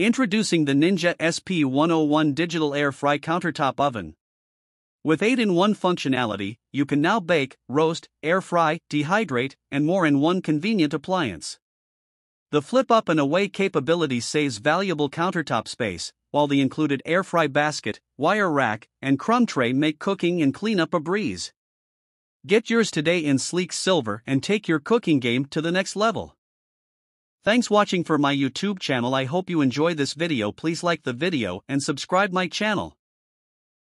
Introducing the Ninja SP101 Digital Air Fry Countertop Oven. With 8 in 1 functionality, you can now bake, roast, air fry, dehydrate, and more in one convenient appliance. The flip up and away capability saves valuable countertop space, while the included air fry basket, wire rack, and crumb tray make cooking and cleanup a breeze. Get yours today in sleek silver and take your cooking game to the next level. Thanks watching for my YouTube channel I hope you enjoy this video please like the video and subscribe my channel.